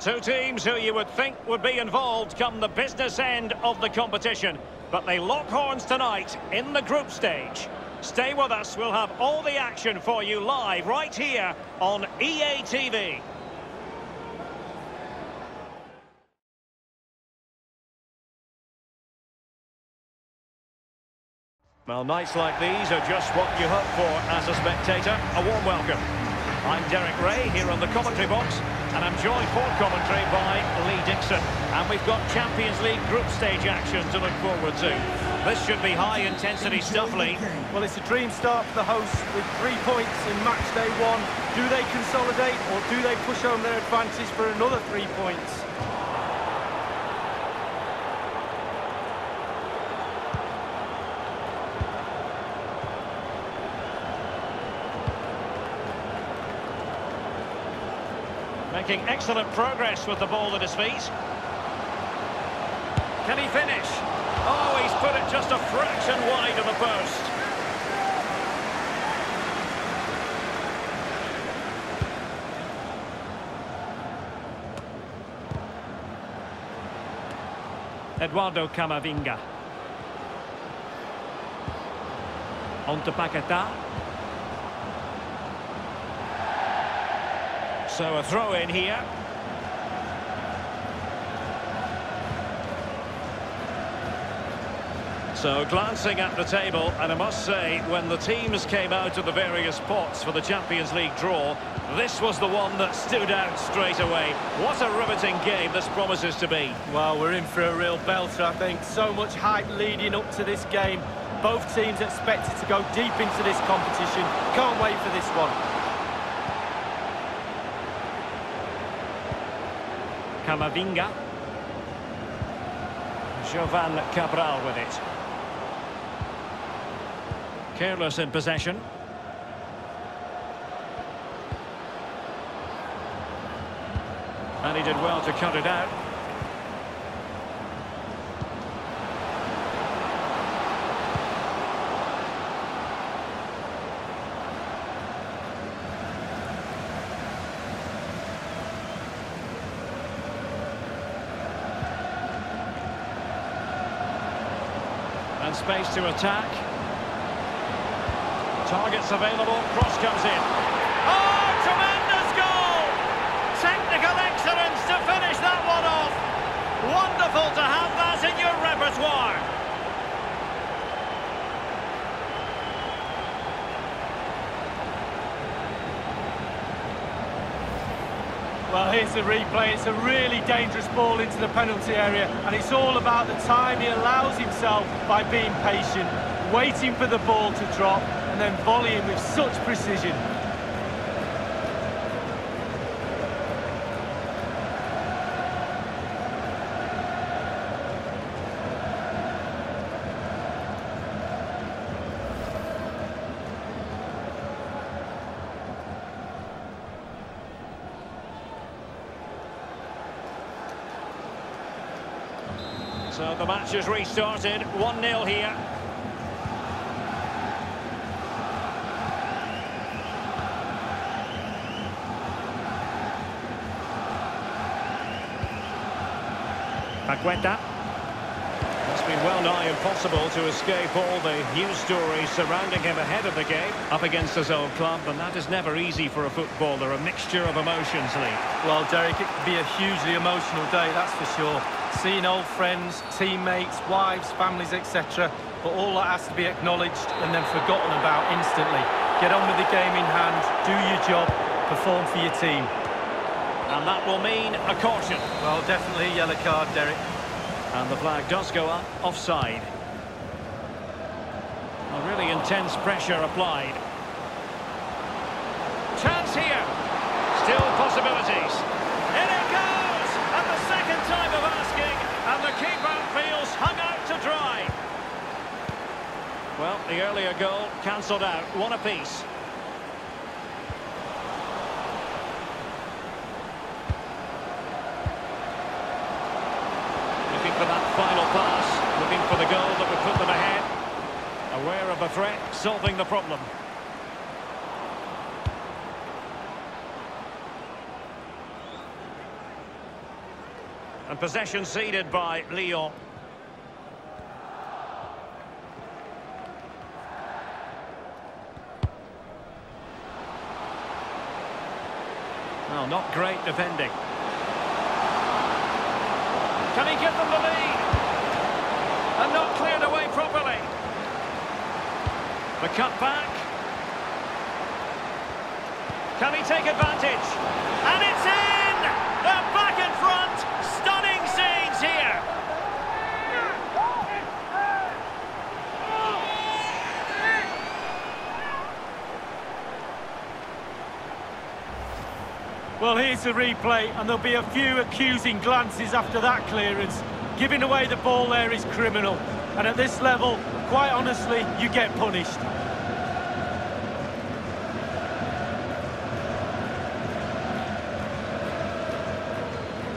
Two teams who you would think would be involved come the business end of the competition. But they lock horns tonight in the group stage. Stay with us, we'll have all the action for you live right here on EA TV. Well, nights like these are just what you hope for as a spectator. A warm welcome. I'm Derek Ray here on the commentary box, and I'm joined for commentary by Lee Dixon. And we've got Champions League group stage action to look forward to. This should be high-intensity stuff, Lee. Well, it's a dream start for the hosts with three points in match day one. Do they consolidate or do they push home their advantage for another three points? Making excellent progress with the ball at his feet. Can he finish? Oh, he's put it just a fraction wide of the post. Eduardo Camavinga. On to Paquetá. So a throw in here. So glancing at the table, and I must say, when the teams came out of the various pots for the Champions League draw, this was the one that stood out straight away. What a riveting game this promises to be. Well, we're in for a real belter, I think. So much hype leading up to this game. Both teams expected to go deep into this competition. Can't wait for this one. Camavinga. Jovane Cabral with it. Careless in possession. And he did well to cut it out. And space to attack. Targets available, cross comes in. Oh, tremendous goal! Technical excellence to finish that one off. Wonderful to have that in your repertoire. Well, here's the replay. It's a really dangerous ball into the penalty area, and it's all about the time he allows himself by being patient, waiting for the ball to drop, and then volleying with such precision. So the match has restarted, 1-0 here. Paqueta. It's been well nigh impossible to escape all the news stories surrounding him ahead of the game, up against his old club, and that is never easy for a footballer, a mixture of emotions, Lee. Well, Derek, it could be a hugely emotional day, that's for sure. Seeing old friends, teammates, wives, families, etc. But all that has to be acknowledged and then forgotten about instantly. Get on with the game in hand, do your job, perform for your team. And that will mean a caution. Well, definitely a yellow card, Derek. And the flag does go up, offside. A really intense pressure applied. Chance here. Still possibilities. Well, the earlier goal cancelled out, one apiece. Looking for that final pass, looking for the goal that would put them ahead. Aware of the threat, solving the problem. And possession ceded by Lyon. Not great defending. Can he give them the lead? And not cleared away properly. The cut back. Can he take advantage? And it's in! They're back in front! Stunning scenes here! Well, here's the replay, and there'll be a few accusing glances after that clearance. Giving away the ball there is criminal. And at this level, quite honestly, you get punished.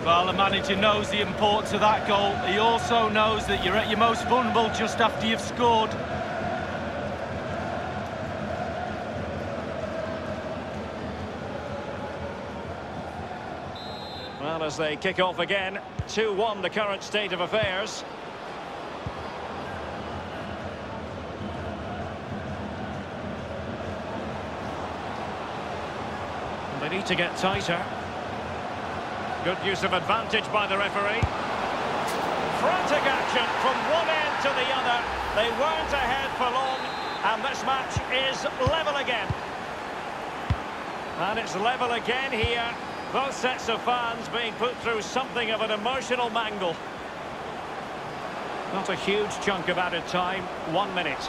Well, the manager knows the importance of that goal. He also knows that you're at your most vulnerable just after you've scored. Well, as they kick off again, 2-1 the current state of affairs. They need to get tighter. Good use of advantage by the referee. Frantic action from one end to the other. They weren't ahead for long, and this match is level again. And it's level again here. Both sets of fans being put through something of an emotional mangle. Not a huge chunk of added time, one minute.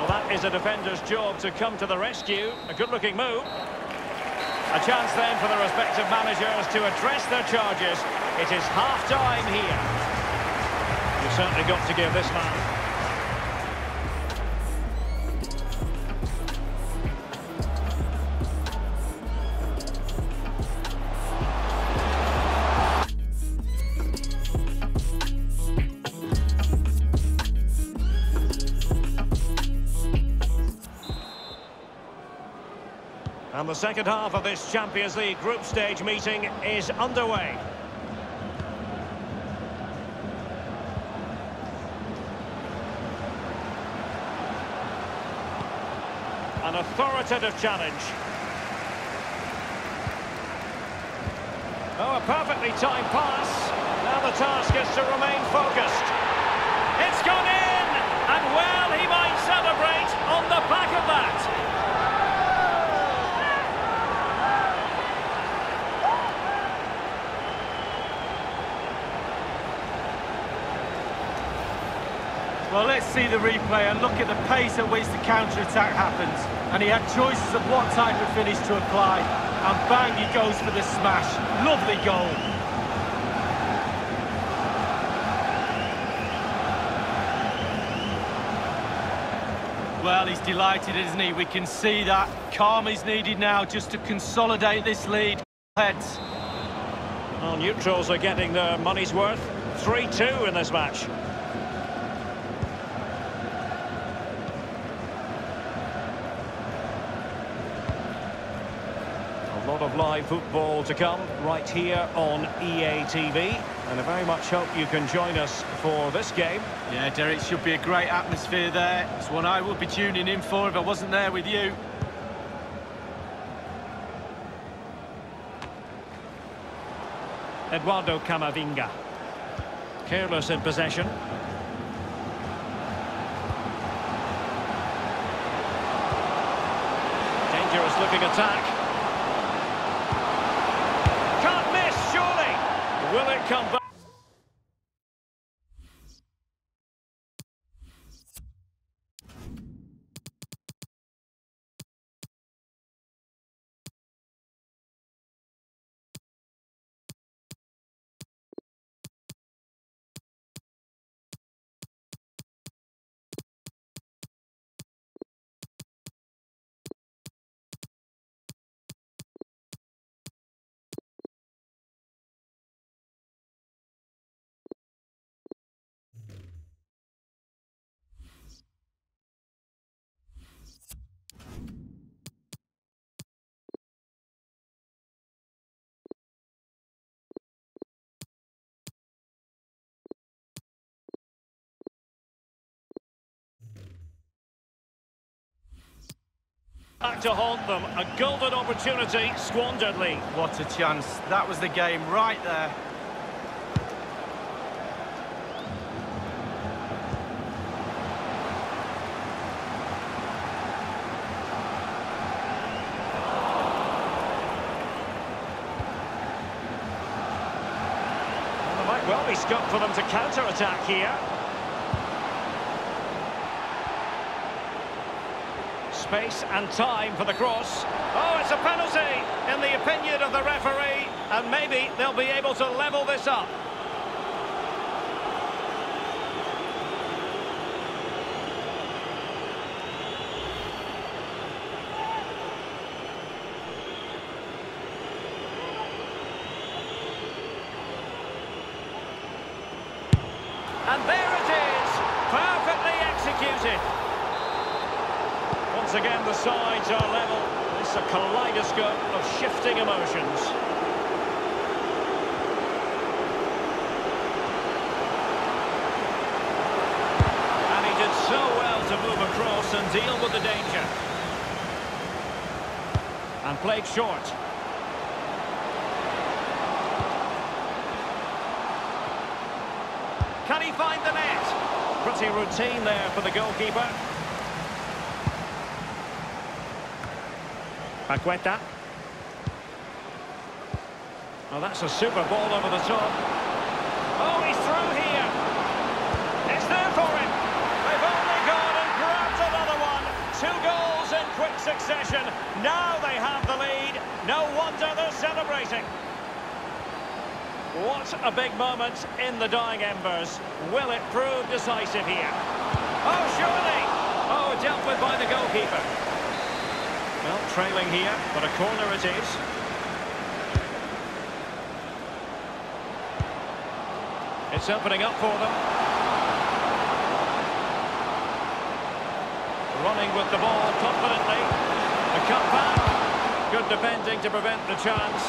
Well, that is a defender's job to come to the rescue. A good-looking move. A chance then for the respective managers to address their charges. It is half-time here. You've certainly got to give this man And the second half of this Champions League group stage meeting is underway. An authoritative challenge. Oh, a perfectly timed pass. Now the task is to remain focused. It's gone in! And well, he might celebrate on the back of that. Well, let's see the replay and look at the pace at which the counter-attack happens. And he had choices of what type of finish to apply. And bang, he goes for the smash. Lovely goal. Well, he's delighted, isn't he? We can see that. Calm is needed now just to consolidate this lead. Heads. Well, neutrals are getting their money's worth. 3-2 in this match. Lot of live football to come right here on EA TV. And I very much hope you can join us for this game. Yeah, Derek, should be a great atmosphere there. It's one I would be tuning in for if I wasn't there with you. Eduardo Camavinga. Careless in possession. Dangerous looking attack. Can't miss, surely. Will it come back? Back to haunt them. A golden opportunity squandered, Lee. What a chance. That was the game right there. Well, there might well be scope for them to counter-attack here. Space and time for the cross. Oh, it's a penalty in the opinion of the referee. And maybe they'll be able to level this up. And there it is, perfectly executed. Once again, the sides are level. It's a kaleidoscope of shifting emotions. And he did so well to move across and deal with the danger. And played short. Can he find the net? Pretty routine there for the goalkeeper. Paqueta. Oh, that's a super ball over the top. Oh, he's through here. It's there for him. They've only gone and grabbed another one. Two goals in quick succession. Now they have the lead. No wonder they're celebrating. What a big moment in the dying embers. Will it prove decisive here? Oh, surely! Oh, dealt with by the goalkeeper. Well, trailing here, but a corner it is. It's opening up for them. Running with the ball confidently. The cut back. Good defending to prevent the chance.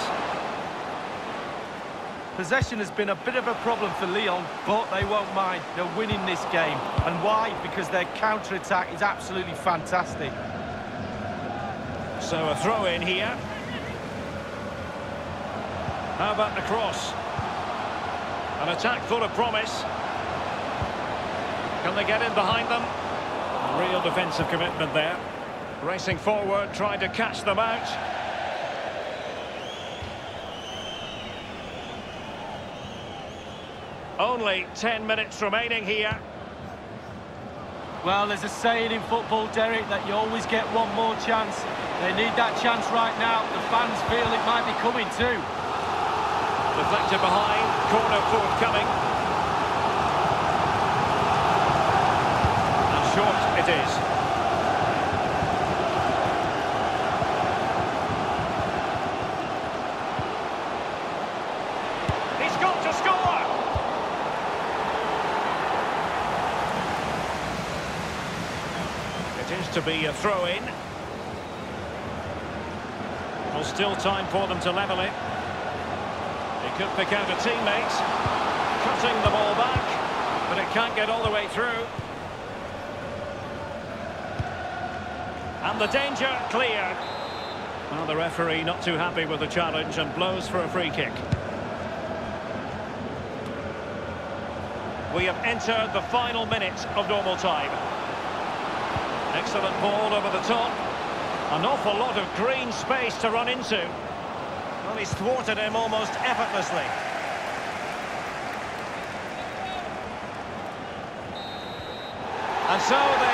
Possession has been a bit of a problem for Lyon, but they won't mind. They're winning this game. And why? Because their counter-attack is absolutely fantastic. So a throw in here. How about the cross? An attack full of promise. Can they get in behind them? Real defensive commitment there. Racing forward, trying to catch them out. Only 10 minutes remaining here. Well, there's a saying in football, Derek, that you always get one more chance. They need that chance right now. The fans feel it might be coming too. Deflected behind, corner forthcoming. And short it is. He's got to score! Is to be a throw-in. Well, still time for them to level it. He could pick out a teammate. Cutting the ball back, but it can't get all the way through. And the danger cleared. Well, the referee not too happy with the challenge and blows for a free kick. We have entered the final minute of normal time. Excellent ball over the top. An awful lot of green space to run into. Well, he's thwarted him almost effortlessly. And so the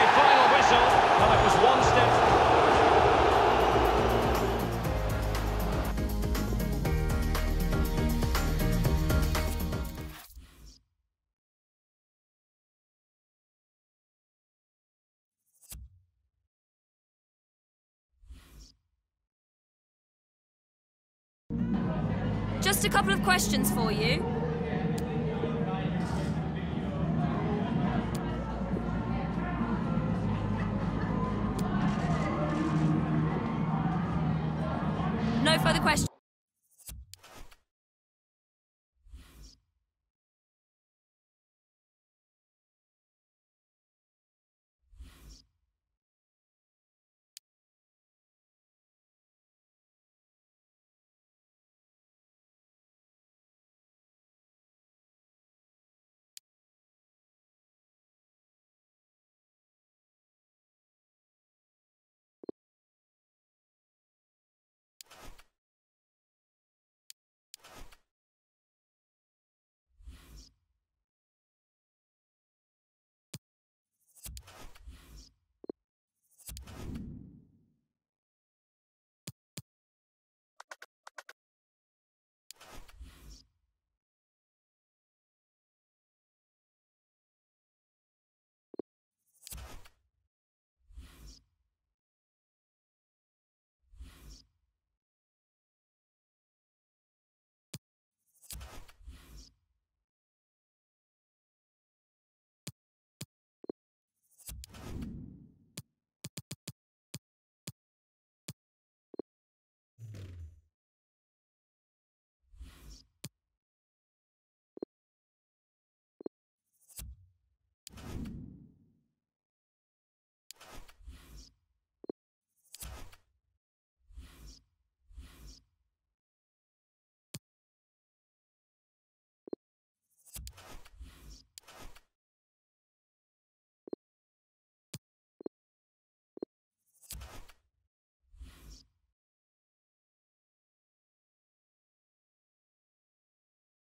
Just a couple of questions for you.